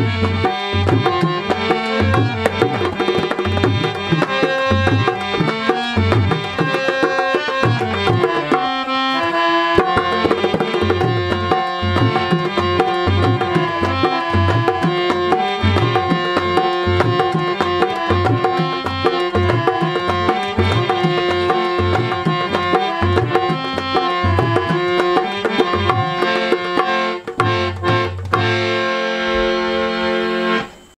Música